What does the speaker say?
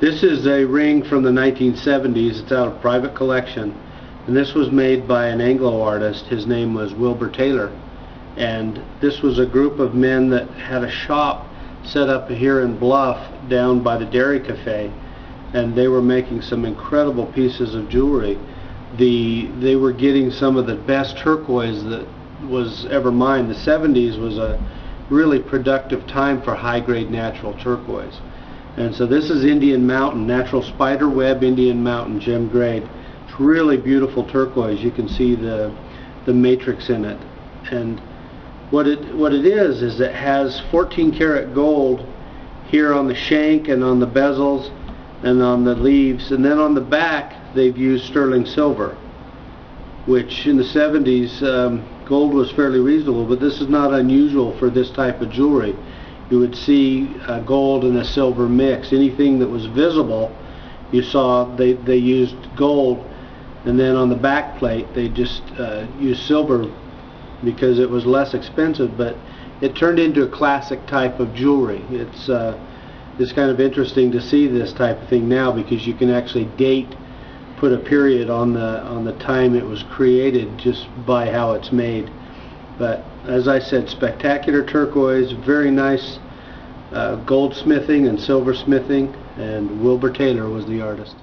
This is a ring from the 1970s. It's out of private collection. And this was made by an Anglo artist. His name was Wilbur Taylor. And this was a group of men that had a shop set up here in Bluff down by the Dairy Cafe. And they were making some incredible pieces of jewelry. The They were getting some of the best turquoise that was ever mined. The 70s was a really productive time for high-grade natural turquoise. And so this is Indian Mountain, natural spider web Indian Mountain gem grade. It's really beautiful turquoise. You can see the the matrix in it. And what it what it is is it has 14 karat gold here on the shank and on the bezels and on the leaves and then on the back they've used sterling silver which in the 70s um, gold was fairly reasonable but this is not unusual for this type of jewelry you would see a gold and a silver mix. Anything that was visible, you saw they, they used gold, and then on the back plate they just uh, used silver because it was less expensive, but it turned into a classic type of jewelry. It's uh, it's kind of interesting to see this type of thing now because you can actually date, put a period on the on the time it was created just by how it's made. But as I said, spectacular turquoise, very nice uh, goldsmithing and silversmithing, and Wilbur Taylor was the artist.